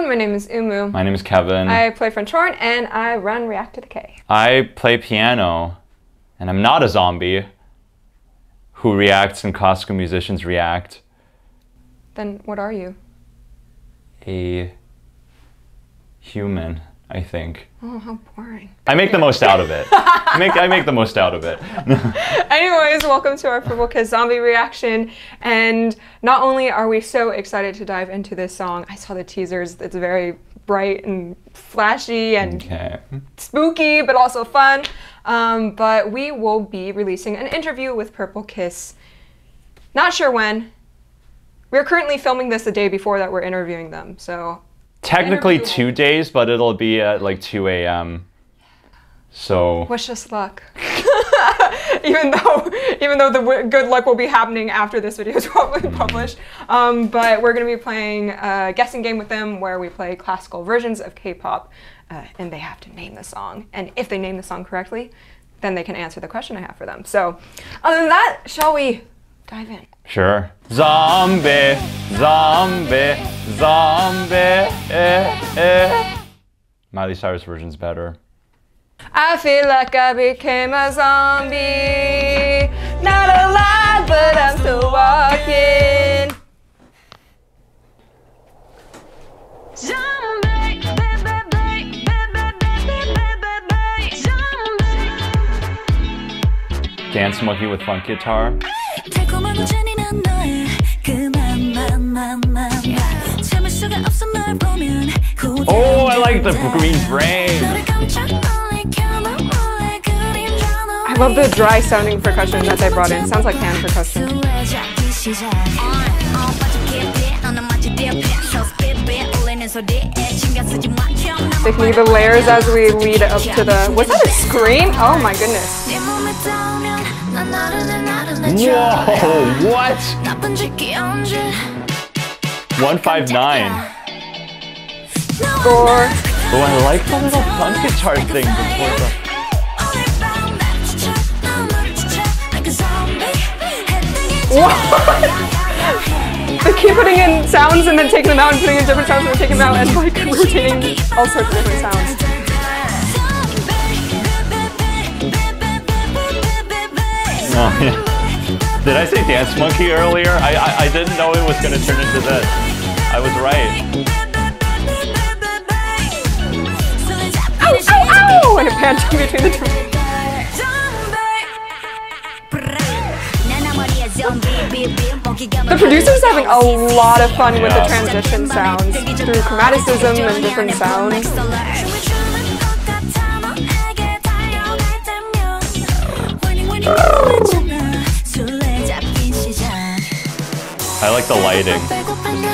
everyone. My name is Umu. My name is Kevin. I play French horn and I run React to the K. I play piano, and I'm not a zombie who reacts and classical musicians react. Then what are you? A human, I think. Oh, how boring. I make the most out of it. I make I make the most out of it. Anyways, welcome to our Purple Kiss zombie reaction. And not only are we so excited to dive into this song, I saw the teasers. It's very bright and flashy and okay. spooky, but also fun. Um, but we will be releasing an interview with Purple Kiss. Not sure when. We're currently filming this the day before that we're interviewing them, so Technically two days, but it'll be at like 2 a.m. So wish us luck. even though, even though the w- good luck will be happening after this video is probably published, um, but we're going to be playing a guessing game with them where we play classical versions of K-pop, uh, and they have to name the song. And if they name the song correctly, then they can answer the question I have for them. So, other than that, shall we dive in? sure. Zombie, zombie, zombie. Eh, eh. Miley Cyrus version's better. I feel like I became a zombie. Not alive, but I'm still walking. Zombie, zombie, zombie. Dance Monkey with funk guitar. 달콤하고 잔인한 너의 그 맘맘맘맘 참을 수가 없어 널 보면 Oh, I like the green brain. 너를 깜짝 놀래켜도 몰래 그림자로 I love the dry sounding percussion that they brought in. Sounds like hand percussion. 술래잡기 시작 어, 빠져깊이 너는 마치 딥 So speed beat 울리는 소리에 신경 쓰지 마 Taking the layers as we lead up to the. Was that a scream? Oh my goodness. Whoa, what? 159. Score. Oh, I like the little punk guitar thing before the... What? they keep putting in sounds and then taking them out and putting in different sounds and then taking them out and like rotating all sorts of different sounds. Oh, yeah. Did I say Dance Monkey earlier? I, I, I didn't know it was going to turn into this. I was right. Ow, ow, ow! And it pans between the two. The producer's having a lot of fun with the transition sounds through chromaticism and different sounds. I like the lighting.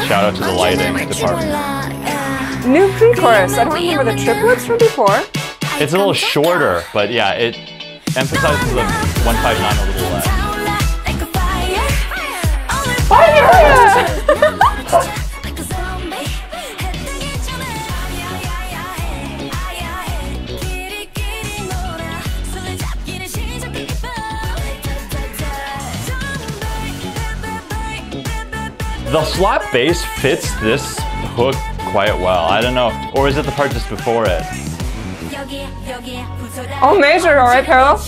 Shout out to the lighting department. New pre-chorus. I don't remember the triplets from before. It's a little shorter, but yeah, it emphasizes the 159 a little less. The slap bass fits this hook quite well. I don't know. Or is it the part just before it? All major, all right, Parallel? Oh,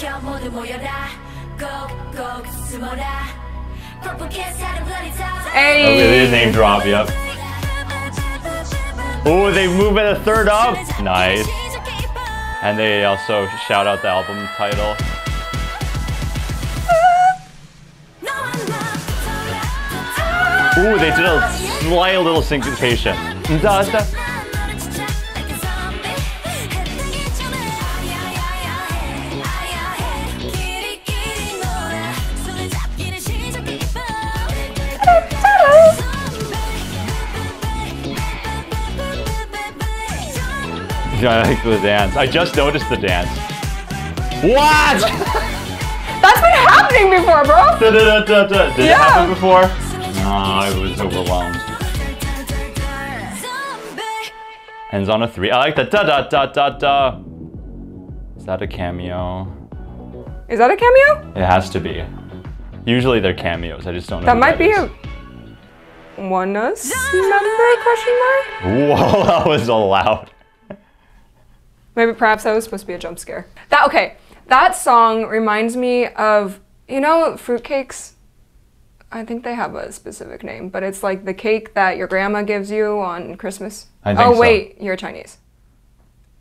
Hey. it is name drop, yep. Oh, they move it a third up. Nice. And they also shout out the album title. Ooh, they did a slight little syncopation. Da, da. I like the dance. I just noticed the dance. What? That's been happening before, bro. Da, da, da, da, da. Did it Yeah. happen before? I was overwhelmed. Ends on a three. I like the da da da da da. Is that a cameo? Is that a cameo? It has to be. Usually they're cameos. I just don't know. That might be is. a. us member question mark? Whoa, that was loud. Maybe perhaps that was supposed to be a jump scare. That okay. That song reminds me of you know fruitcakes. I think they have a specific name, but it's like the cake that your grandma gives you on Christmas. I think oh so. wait, you're Chinese.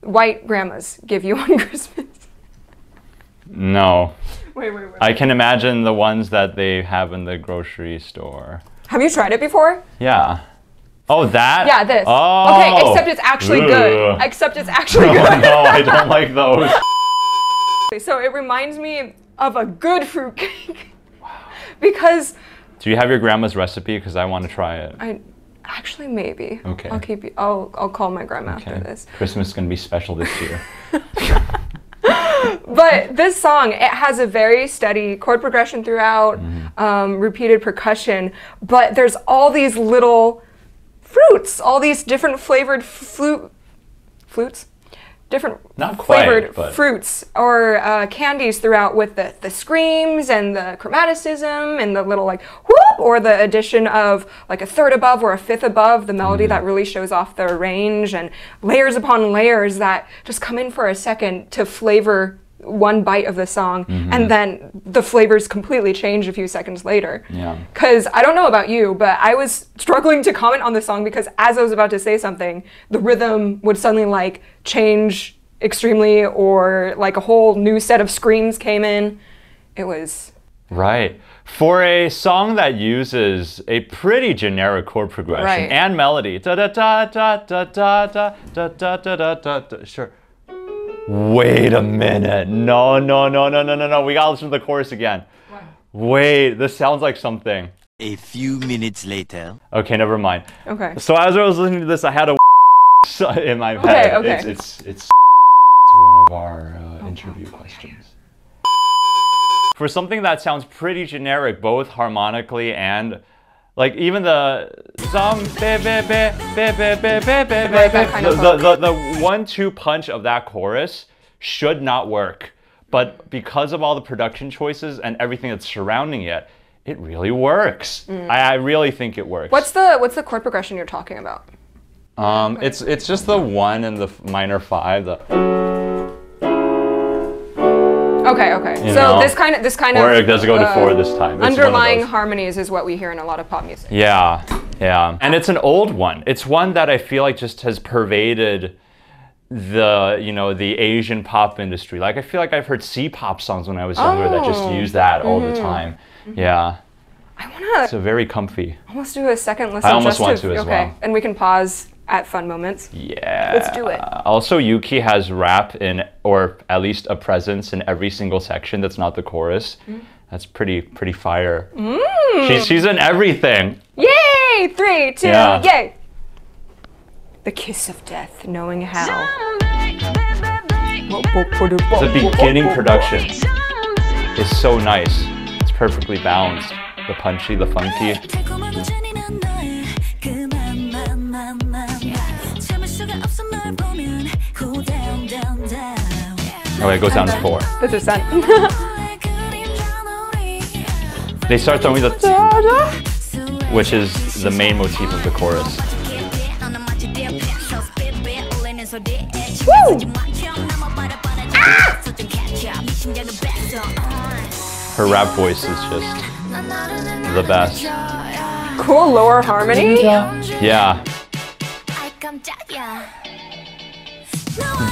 White grandmas give you on Christmas. No. Wait, wait, wait. I can imagine the ones that they have in the grocery store. Have you tried it before? Yeah. Oh, that? Yeah, this. Oh. Okay, except it's actually good. Except it's actually Oh, good. no, I don't like those. So it reminds me of a good fruitcake. Wow. because Do you have your grandma's recipe? Because I want to try it. I actually maybe. Okay. I'll keep you. I'll I'll call my grandma after this. Christmas is going to be special this year. But this song, it has a very steady chord progression throughout, Mm-hmm. um, repeated percussion, but there's all these little fruits, all these different flavored flute flutes, different Not flavored fruits or uh, candies throughout with the, the screams and the chromaticism and the little like whoop or the addition of like a third above or a fifth above the melody Mm-hmm. that really shows off the range and layers upon layers that just come in for a second to flavor one bite of the song Mm-hmm. and then the flavors completely change a few seconds later. Yeah. Because I don't know about you, but I was struggling to comment on the song because as I was about to say something, the rhythm would suddenly like change extremely or like a whole new set of screams came in. It was Right. For a song that uses a pretty generic chord progression Right. and melody, da da da da da da da da da da da da da. Sure. Wait a minute. No, no, no, no, no, no, no. We gotta listen to the chorus again. Wait, this sounds like something. A few minutes later. Okay, never mind. okay. So as I was listening to this, I had a in my Okay, head. okay. It's it's it's one of our uh, interview questions. For something that sounds pretty generic, both harmonically and like even the zombie, the, the, the one-two punch of that chorus should not work. But because of all the production choices and everything that's surrounding it, it really works. Mm. I, I, really think it works. What's the what's the chord progression you're talking about? Um, it's it's just the one and the minor five. The Okay, okay. You so know, this kind of this kind or of it does go to uh, four this time. It's underlying harmonies is what we hear in a lot of pop music. Yeah, yeah, and it's an old one. It's one that I feel like just has pervaded the you know the Asian pop industry. Like I feel like I've heard C-pop songs when I was younger that just Oh. use that all the time. Yeah, I wanna so very comfy. almost do a second listen. I almost just want to as okay, well. and we can pause at fun moments. Yeah. Let's do it. Also, Yuki has rap in, or at least a presence in every single section that's not the chorus. Mm. That's pretty pretty fire. She's she's in everything. Yay! Three, two, Yeah. yay! The kiss of death, knowing how. The beginning production is so nice. It's perfectly balanced. The punchy, the funky. Okay, it goes down to four. The descent. they start throwing the which is the main motif of the chorus. Woo! Her rap voice is just the best. Cool lower harmony. Yeah.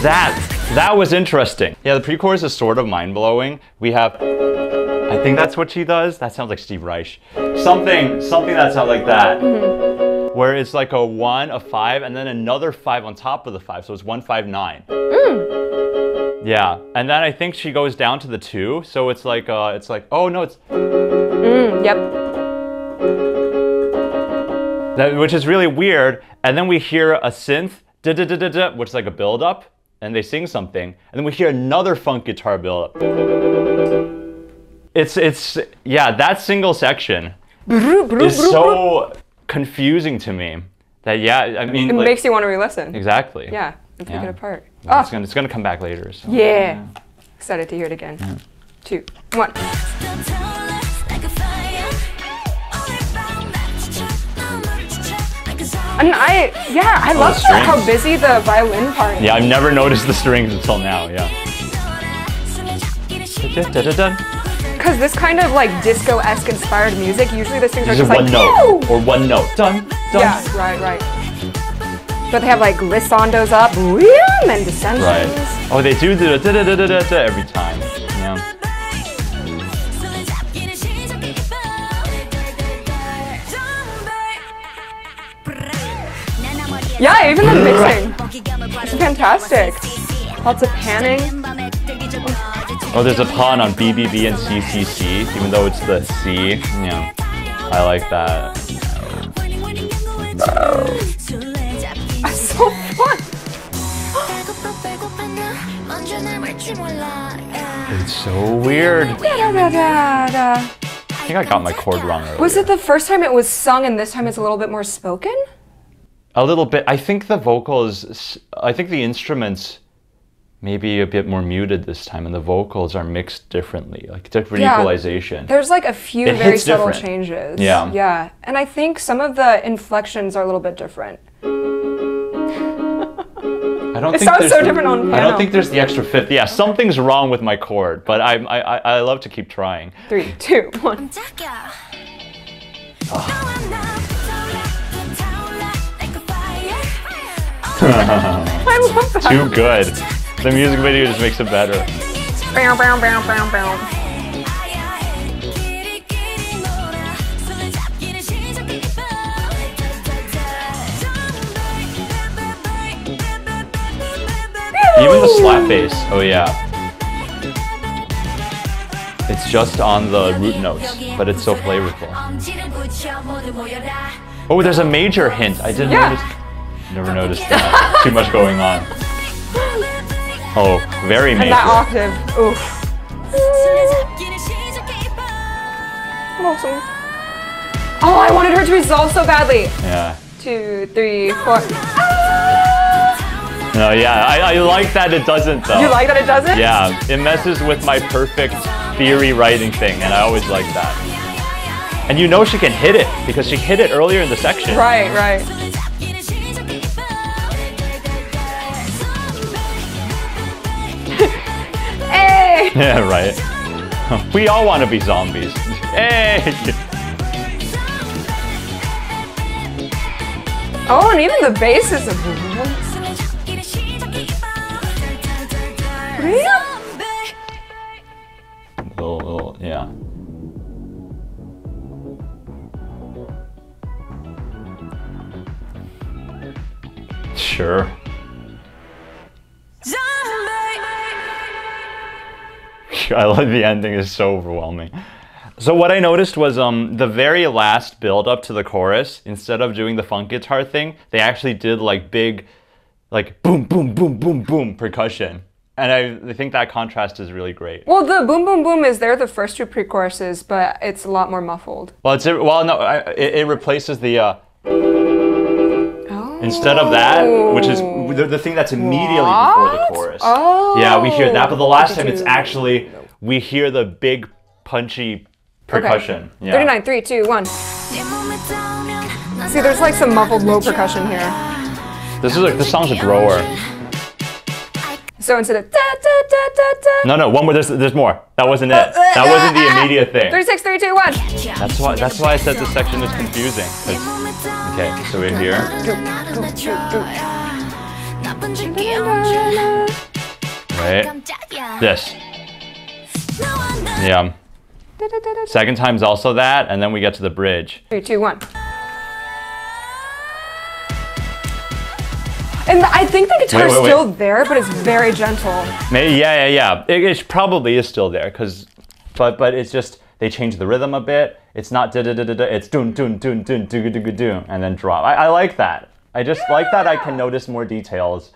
That that was interesting. Yeah, the pre-chorus is sort of mind-blowing. We have I think that's what she does. That sounds like Steve Reich. Something something that sounds like that. Where it's like a one, a five, and then another five on top of the five. So it's one, five, nine. Yeah. And then I think she goes down to the two. So it's like uh it's like, oh no, it's Mm, yep. That, which is really weird. And then we hear a synth, da da da da da, which is like a build up, and they sing something, and then we hear another funk guitar build up. It's it's yeah, that single section is so confusing to me. That yeah, I mean, It like- makes you want to re-listen. exactly. Yeah, and pick Yeah. it apart. Well, It's Oh, gonna it's gonna come back later. So. yeah. Excited to hear it again. Two, one. And I, yeah, I oh, love the how busy the violin part is. Yeah, I've never noticed the strings until now. Yeah. Because this kind of like disco-esque inspired music, usually the strings are Just just one like, note "Pew!" or one note. Done. Done. Yeah, right, right. But they have like glissandos up, and descensions. Right. Oh, they do the da da da da da da every time. Yeah. Yeah, even the mixing. It's fantastic. Lots of panning. Oh, there's a pun on BBB and CCC, even though it's the C. Yeah. I like that. So fun. It's so weird. Da-da-da-da-da. I think I got my chord wrong earlier. Was it the first time it was sung and this time it's a little bit more spoken? A little bit. I think the vocals, I think the instruments maybe a bit more muted this time, and the vocals are mixed differently, like different Yeah. equalization. There's like a few It very hits subtle different. changes. Yeah. Yeah. And I think some of the inflections are a little bit different. I don't It think sounds there's so the- different on I don't think there's the extra fifth. Yeah, something's wrong with my chord, but I I I, I love to keep trying. Three, two, one. I love that. Too good. The music video just makes it better. Bow, bow, bow, bow, bow. Even the slap bass. Oh yeah. It's just on the root notes, but it's so flavorful. Oh, there's a major hint. I didn't Yeah. notice. Never noticed that. Too much going on. Oh, very And major. that octave. Oof. Awesome. Oh, I wanted her to resolve so badly. Yeah. Two, three, four. No, yeah. I, I like that it doesn't though. You like that it doesn't? Yeah, it messes with my perfect theory writing thing, and I always like that. And you know she can hit it because she hit it earlier in the section. Right, right. Yeah, right. We all want to be zombies. Hey! Oh, and even the bass is a. Little, little, yeah. Sure. I love the ending is so overwhelming. So what I noticed was um the very last build up to the chorus, instead of doing the funk guitar thing, they actually did like big like boom boom boom boom boom percussion. And I, I think that contrast is really great. Well, the boom boom boom is there the first two pre-choruses, but it's a lot more muffled. Well, it's well no, I, it, it replaces the uh. Instead of that, which is the, the thing that's immediately before the chorus. Oh. Yeah, we hear that, but the last time it's actually we hear the big punchy percussion. Yeah. 39, 3, 2, 1. See, there's like some muffled low percussion here. This is like this song's a grower. So instead of da da. No, no, one more. There's, there's more. That wasn't it. That wasn't the immediate thing. 36, 3, 2, 1. That's why. That's why I said this section is confusing. Okay, so we're here. Right. This. Yeah. Second time's also that, and then we get to the bridge. 3, 2, 1. And I think the guitar wait, wait, wait. still there, but it's very gentle. Maybe, yeah, yeah, yeah. It, it probably is still there, cause, but but it's just they change the rhythm a bit. It's not da da da da da. It's doom doom doom doom doom doom doom and then drop. I, I like that. I just yeah. like that. I can notice more details.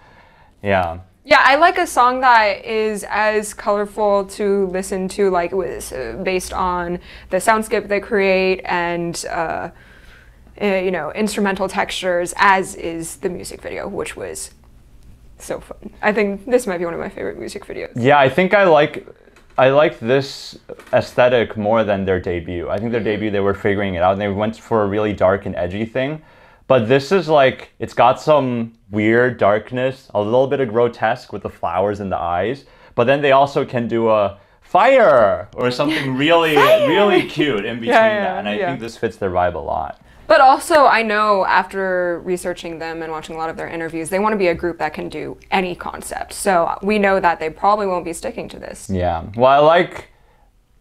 Yeah. Yeah, I like a song that is as colorful to listen to, like was based on the soundscape they create and. Uh, uh, you know, instrumental textures, as is the music video, which was so fun. I think this might be one of my favorite music videos. Yeah, I think I like I like this aesthetic more than their debut. I think their debut they were figuring it out and they went for a really dark and edgy thing. But this is like it's got some weird darkness, a little bit of grotesque with the flowers and the eyes. But then they also can do a fire or something really, really cute in between yeah, that. And I yeah. think this fits their vibe a lot. But also, I know after researching them and watching a lot of their interviews, they want to be a group that can do any concept. So we know that they probably won't be sticking to this. Yeah. Well, I like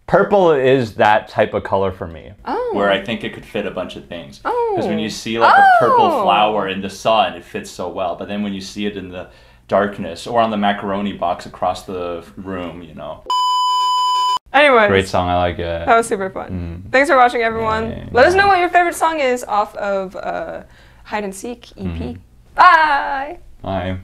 purple is that type of color for me. Oh. Where I think it could fit a bunch of things. Oh. Because when you see like a purple Oh. flower in the sun, it fits so well. But then when you see it in the darkness or on the macaroni box across the room, you know. Anyways, Great song. I like it. that was super fun. Thanks for watching, everyone. Yeah. Let us know what your favorite song is off of uh, Hide and Seek EP. Mm-hmm. Bye. Bye.